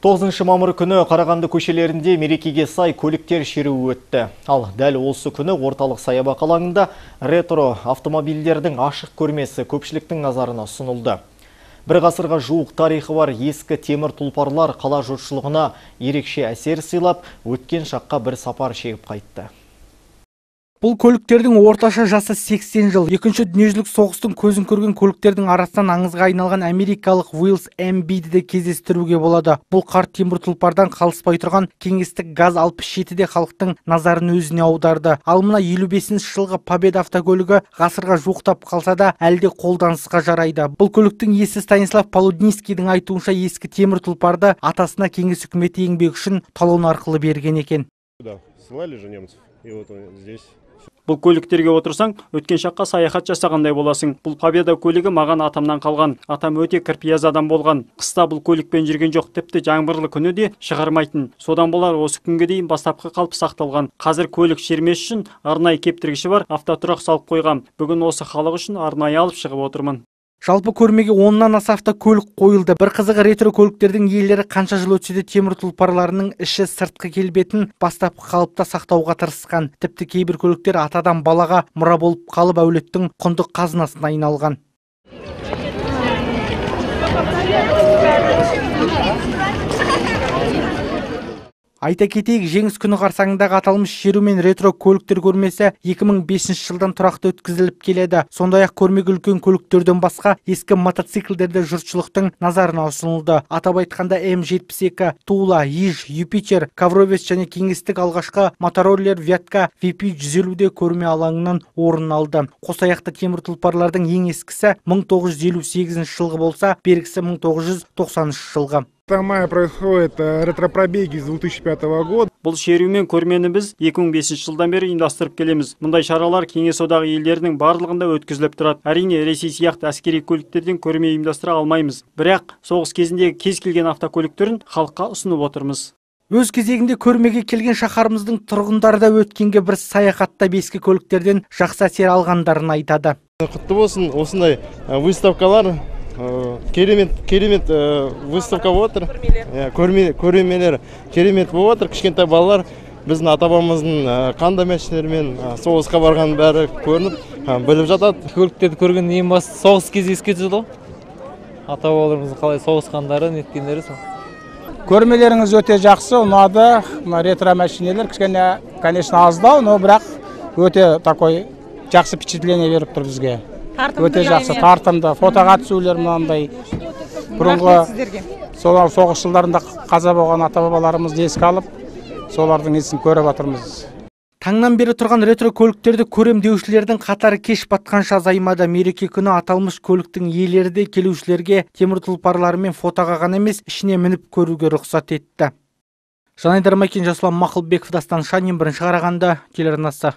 9 мамыр күні Қарағанды көшелерінде мерекеге сай көліктер шеруі өтті. Ал дәл осы күні орталық саябақ алаңында ретро автомобильдердің ашық көрмесі көпшіліктің назарына ұсынылды. Бір ғасырға жуық тарихы бар ескі темір тұлпарлар қала жұртшылығына ерекше әсер сыйлап, өткен шаққа бір сапар шегіп қайтты. Бұл көліктердің орташа жасы 80 жыл. Екінші дүниежүзілік соғыстың көзін көрген көліктердің арасынан аңызға айналған америкалық Wheels MB'ді де кездестіруге болады. Бұл қарт темір тұлпардан қалыспай тұрған кеңестік газ 67-де халықтың назарын өзіне аударды. Ал мына 55 жылғы Победа автокөлігі ғасырға жуықтап қалса да әлде қолданысқа жарайды. Бұл көліктің иесі Станислав Полудницкийдің айтуынша ескі темір тұлпарды атасына кеңес үкіметі еңбек үшін талон арқылы берген екен. Ссылали же немцев. И вот он здесь бұл көліктерге отырсаң өткен шаққа саяхат жасағандай боласың. Бұл победа көлігі маған атамнан қалған. Атам өте кірпияз адам болған. Қыста бұл көлікпен жүрген жоқ тіпті жаңбырлы күні де шығармайтын. Содан болар осы күнге дейін бастапқы қалып сақталған. Қазір көлік шермес үшін арнайы кептіргіші бар автотұрақ салып қойғам бүгін осы халық үшін арнайы алып шығып отырмын. Жалпы көрмеге оннан аса автокөлік қойылды. Бір қызығы ретро көліктердің иелері қанша жыл өтсе де темір тұлпарларының іші сыртқы келбетін бастапқы қалыпта сақтауға тырысқан. Тіпті кейбір көліктер атадан балаға мұра болып қалып әулеттің құнды қазынасына айналған. Айта кетейік, жеңіс күні қарсаңындағы аталмыш шеру мен ретро көліктер көрмесі 2005 жылдан тұрақты өткізіліп келеді. Сондай-ақ көрмеге үлкен көліктерден басқа ескі мотоциклдерді жұртшылықтың назарына ұсынылды. Атап айтқанда М72, Тула, Иж, Юпитер, Кавровец және кеңестік алғашқы мотороллер Вятка VP150 де көрме алаңынан орын алды. Қосаяқты темір тұлпарлардың ең ескісі 1958 жылғы болса, бергісі 1990 жылғы. Мая происходит э, ретропробеги с 2005 года. Бұл шеру мен көрмені біз 2005 жылдан бері ұйымдастырып келеміз. Мұндай шаралар Кеңес одағы елдерінің барлығында өткізіліп тұрады. Әрине, Ресей сияқты әскери көліктерден көрме ұйымдастыра алмаймыз. Бірақ соғыс кезіндегі кез келген автокөліктерін халыққа ұсынып отырмыз. Өз кезегінде көрмеге келген шаһарымыздың тұрғындары да өткенге бір саяхатта бескі көліктерден жақсы әсер алғандарын айтады. Құтты болсын осындай э, выставкалар керемет керемет э, выставка болып отыр иә көрмелер керемет болып отыр кішкентай балалар біздің ата бабамыздың э, қанды мәшінелерімен соғысқа барғанын бәрі көрініп біліп жатады. Көліктерді көрген ең басты соғыс кезі еске түседі ғой. Ата бабаларымыздың қалай соғысқандары неткендері сол. Көрмелеріңіз өте жақсы. Ұнады мына ретро мәшинелер кішкене конечно аздау но бірақ өте такой жақсы впечатление беріп тұр бізге. Өте жақсы тартымды. Фотоға түсулер мынандай. Бұрынғы сол соғыс жылдарында қаза болған ата бабаларымызды еске алып солардың несін көріп жатырмыз таңнан бері тұрған ретро көліктерді көрем деушілердің қатары кеш батқанша азаймады. Мереке күні аталмыш көліктің иелері де келушілерге темір тұлпарларымен фотоға ғана емес ішіне мініп көруге рұқсат етті. Жанайдар мәкен жасұлан мақұлбеков дастан шанин бірінші қарағанды телеарнасы.